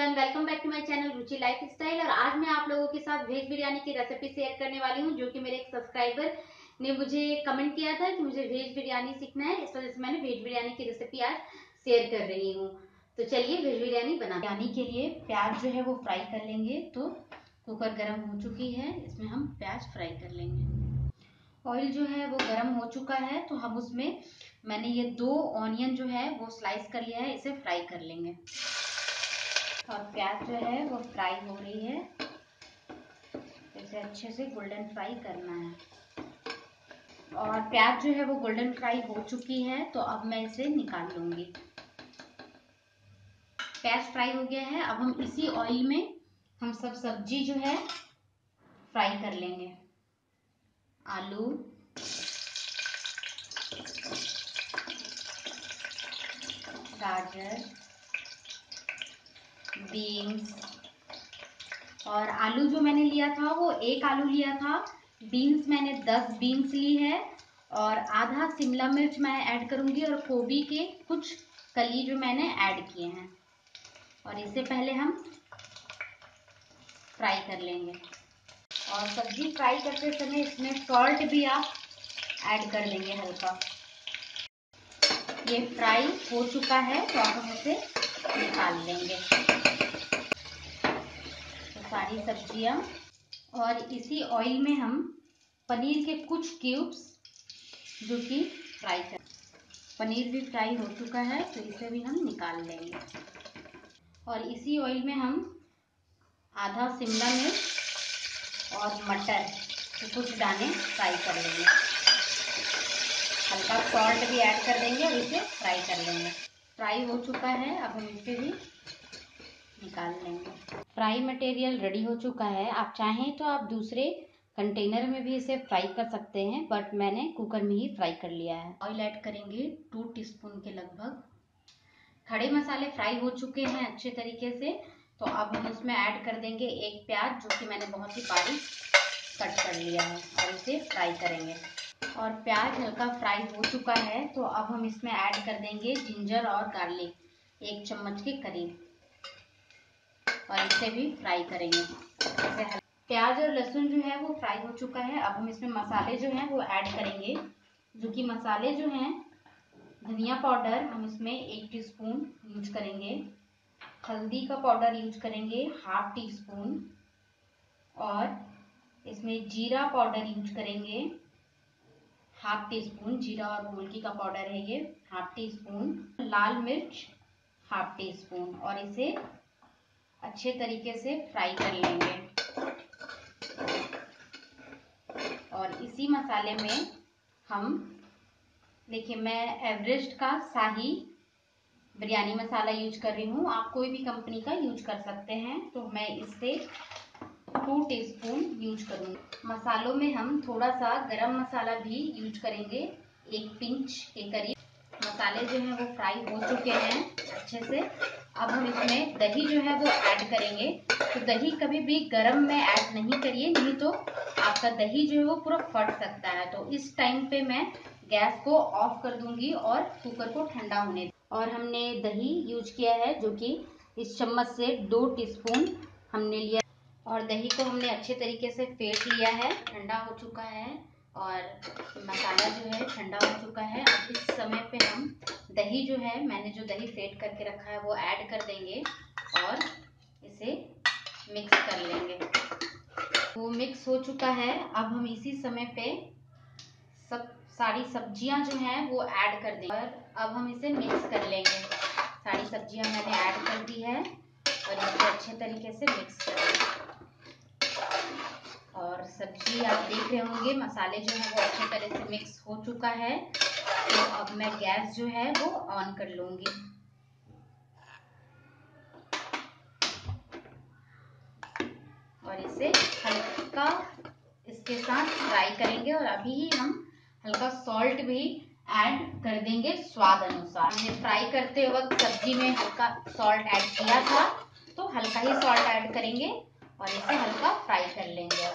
Everyone welcome back to my channel Ruchi lifestyle और आज मैं आप लोगों के साथ वेज बिरयानी की रेसिपी शेयर करने वाली हूँ, जो कि मेरे एक सब्सक्राइबर ने मुझे कमेंट किया था कि मुझे वेज बिरयानी सीखना है, इस वजह से मैंने वेज बिरयानी की रेसिपी आज शेयर कर रही हूँ। तो चलिए वेज बिरयानी बना बिरयानी के लिए प्याज जो है वो फ्राई कर लेंगे तो कुकर गर्म हो चुकी है, इसमें हम प्याज फ्राई कर लेंगे। ऑयल जो है वो गर्म हो चुका है तो हम उसमें मैंने ये दो ऑनियन जो है वो स्लाइस कर लिया है, इसे फ्राई कर लेंगे। और प्याज जो है वो फ्राई हो रही है। इसे अच्छे से गोल्डन फ्राई करना है। और प्याज जो है वो गोल्डन फ्राई हो चुकी है तो अब मैं इसे निकाल लूँगी। प्याज फ्राई हो गया है, अब हम इसी ऑयल में हम सब सब्ज़ी जो है फ्राई कर लेंगे। आलू। गाजर। बीन्स और आलू जो मैंने लिया था, वो एक आलू लिया था। बीन्स मैंने दस बीन्स ली है। और आधा शिमला मिर्च मैं ऐड करूँगी और गोभी के कुछ कली जो मैंने ऐड किए हैं। और इसे पहले हम फ्राई कर लेंगे। और सब्ज़ी फ्राई करते समय इसमें सॉल्ट भी आप ऐड कर लेंगे हल्का। ये फ्राई हो चुका है तो अब हम इसे निकाल लेंगे। सारी सब्ज़ियाँ। और इसी ऑयल में हम पनीर के कुछ क्यूब्स जो कि फ्राई कर पनीर भी फ्राई हो चुका है तो इसे भी हम निकाल लेंगे। और इसी ऑयल में हम आधा शिमला मिर्च और मटर के कुछ दाने फ्राई कर लेंगे। हल्का सॉल्ट भी ऐड कर देंगे और इसे फ्राई कर लेंगे। फ्राई हो चुका है, अब हम इसे भी निकाल लेंगे। फ्राई मटेरियल रेडी हो चुका है। आप चाहें तो आप दूसरे कंटेनर में भी इसे फ्राई कर सकते हैं बट मैंने कुकर में ही फ्राई कर लिया है। ऑयल ऐड करेंगे टू टीस्पून के लगभग। खड़े मसाले फ्राई हो चुके हैं अच्छे तरीके से तो अब हम उसमें ऐड कर देंगे एक प्याज, जो कि मैंने बहुत ही बारीक कट कर लिया है, और इसे फ्राई करेंगे। और प्याज हल्का फ्राई हो चुका है तो अब हम इसमें ऐड कर देंगे जिंजर और गार्लिक एक चम्मच के करीब। और इसे भी फ्राई करेंगे। प्याज और लहसुन जो है वो फ्राई हो चुका है। अब हम इसमें मसाले जो हैं वो ऐड करेंगे। जो कि मसाले जो हैं, धनिया पाउडर हम इसमें एक टीस्पून यूज़ करेंगे। हल्दी का पाउडर यूज़ करेंगे हाफ़ टी स्पून और इसमें जीरा पाउडर यूज़ करेंगे। हाफ़ टी स्पून जीरा और मोलकी का पाउडर है ये हाफ़ टी स्पून लाल मिर्च हाफ़ टी स्पून और इसे अच्छे तरीके से फ्राई कर लेंगे। और इसी मसाले में हम, देखिए मैं एवरेस्ट का शाही बिरयानी मसाला यूज़ कर रही हूँ। आप कोई भी कंपनी का यूज़ कर सकते हैं तो मैं इससे टू टीस्पून यूज़ करूँगी। मसालों में हम थोड़ा सा गरम मसाला भी यूज़ करेंगे, एक पिंच के करीब। मसाले जो हैं वो फ्राई हो चुके हैं अच्छे से। अब हम इसमें दही जो है वो ऐड करेंगे। तो दही कभी भी गर्म में ऐड नहीं करिए, नहीं तो आपका दही जो है वो पूरा फट सकता है। तो इस टाइम पे मैं गैस को ऑफ़ कर दूँगी और कुकर को ठंडा होने और हमने दही यूज़ किया है जो कि इस चम्मच से दो टीस्पून हमने लिया। और दही को हमने अच्छे तरीके से फेंट लिया है, ठंडा हो चुका है और मसाला जो है ठंडा हो चुका है। समय पे हम दही जो है, मैंने जो दही सेट करके रखा है, वो ऐड कर देंगे और इसे मिक्स कर लेंगे। वो मिक्स हो चुका है। अब हम इसी समय पे सब, सारी सब्ज़ियाँ जो हैं, वो ऐड कर देंगे। और अब हम इसे मिक्स कर लेंगे। सारी सब्ज़ियाँ मैंने ऐड कर दी है और इसे अच्छे तरीके से मिक्स कर और सब्ज़ी आप देख रहे होंगे, मसाले जो हैं, वो अच्छे तरह से मिक्स हो चुका है। तो अब मैं गैस जो है वो ऑन कर लूँगी। और इसे हल्का इसके साथ फ्राई करेंगे और अभी ही हम हल्का सॉल्ट भी ऐड कर देंगे स्वाद अनुसार। हमने फ्राई करते वक्त सब्ज़ी में हल्का सॉल्ट ऐड किया था तो हल्का ही सॉल्ट ऐड करेंगे और इसे हल्का फ्राई कर लेंगे।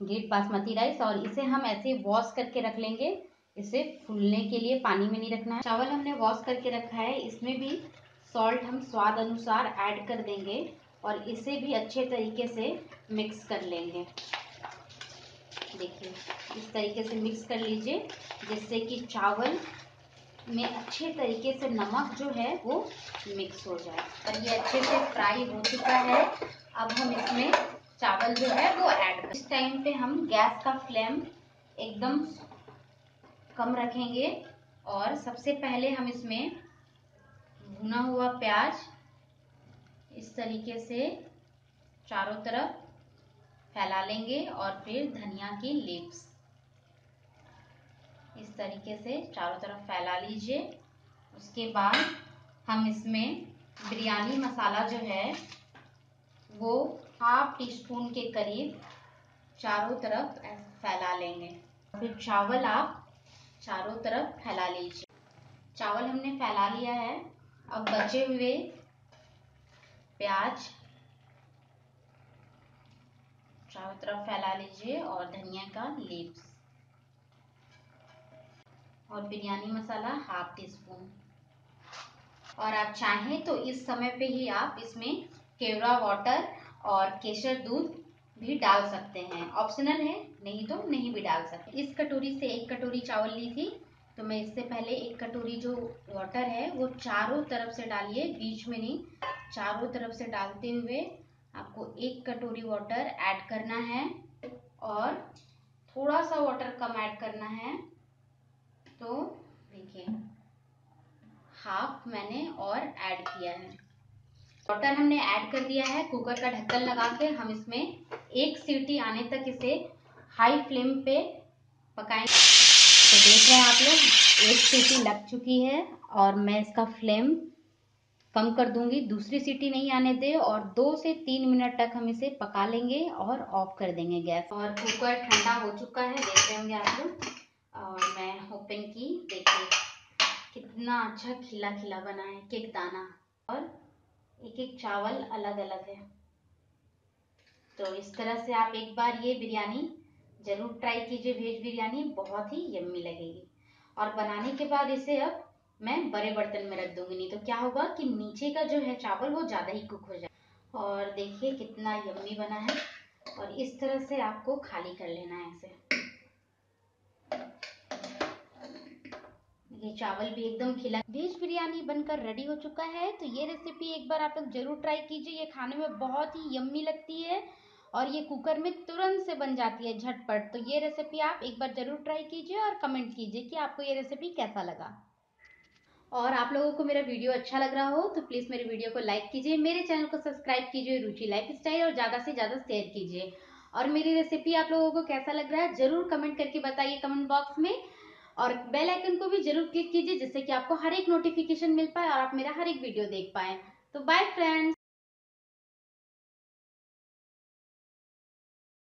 गेट बासमती राइस और इसे हम ऐसे वॉश करके रख लेंगे। इसे फूलने के लिए पानी में नहीं रखना है। चावल हमने वॉश करके रखा है। इसमें भी सॉल्ट हम स्वाद अनुसार ऐड कर देंगे और इसे भी अच्छे तरीके से मिक्स कर लेंगे। देखिए, इस तरीके से मिक्स कर लीजिए, जिससे कि चावल में अच्छे तरीके से नमक जो है वो मिक्स हो जाए। और ये अच्छे से फ्राई हो चुका है। अब हम इसमें चावल जो है वो ऐड इस टाइम पे हम गैस का फ्लेम एकदम कम रखेंगे। और सबसे पहले हम इसमें भुना हुआ प्याज इस तरीके से चारों तरफ़ फैला लेंगे और फिर धनिया की लीव्स इस तरीके से चारों तरफ़ फैला लीजिए। उसके बाद हम इसमें बिरयानी मसाला जो है, वो हाफ़ टी स्पून के करीब चारों तरफ़ फैला लेंगे। फिर चावल आप चारों तरफ़ फैला लीजिए। चावल हमने फैला लिया है। अब बचे हुए प्याज चारों तरफ़ फैला लीजिए और धनिया का लीव्स और biryani masala half teaspoon और आप चाहें तो इस समय पे ही आप इसमें केवड़ा वाटर और केसर दूध भी डाल सकते हैं। ऑप्शनल है, नहीं तो नहीं भी डाल सकते। इस कटोरी से एक कटोरी चावल ली थी तो मैं इससे पहले एक कटोरी जो वाटर है, वो चारों तरफ़ से डालिए, बीच में नहीं, चारों तरफ़ से डालते हुए आपको एक कटोरी वाटर ऐड करना है और थोड़ा सा वाटर कम ऐड करना है। तो देखिए हाफ़ मैंने और ऐड किया है। वाटर हमने ऐड कर दिया है कुकर का ढक्कन लगा के हम इसमें एक सीटी आने तक इसे हाई फ्लेम पे पकाएँगे तो देख रहे हैं आप लोग, एक सीटी लग चुकी है और मैं इसका फ्लेम कम कर दूँगी। दूसरी सीटी नहीं आने दे और दो से तीन मिनट तक हम इसे पका लेंगे और ऑफ़ कर देंगे गैस। और कुकर ठंडा हो चुका है, देख रहे होंगे आप लोग। और मैं ओपन की देखिए कितना अच्छा खिला खिला बना है, केक दाना। और एक एक चावल अलग अलग है। तो इस तरह से आप एक बार ये बिरयानी ज़रूर ट्राई कीजिए, वेज बिरयानी, बहुत ही यम्मी लगेगी। और बनाने के बाद इसे अब मैं बड़े बर्तन में रख दूँगी, नहीं तो क्या होगा कि नीचे का जो है चावल वो ज़्यादा ही कुक हो जाए। और देखिए कितना यम्मी बना है, और इस तरह से आपको खाली कर लेना है इसे। ये चावल भी एकदम खिला वेज बिरयानी बनकर रेडी हो चुका है तो ये रेसिपी एक बार आप लोग ज़रूर ट्राई कीजिए, ये खाने में बहुत ही यम्मी लगती है। और ये कुकर में तुरंत से बन जाती है, झटपट। तो ये रेसिपी आप एक बार ज़रूर ट्राई कीजिए और कमेंट कीजिए कि आपको ये रेसिपी कैसा लगा। और आप लोगों को मेरा वीडियो अच्छा लग रहा हो तो प्लीज़ मेरे वीडियो को लाइक कीजिए, मेरे चैनल को सब्सक्राइब कीजिए, रुचि लाइफ स्टाइल और ज़्यादा से ज़्यादा शेयर कीजिए। और मेरी रेसिपी आप लोगों को कैसा लग रहा है, ज़रूर कमेंट करके बताइए कमेंट बॉक्स में। और बेल आइकन को भी ज़रूर क्लिक कीजिए, जिससे कि आपको हर एक नोटिफिकेशन मिल पाए और आप मेरा हर एक वीडियो देख पाए। तो बाय फ्रेंड्स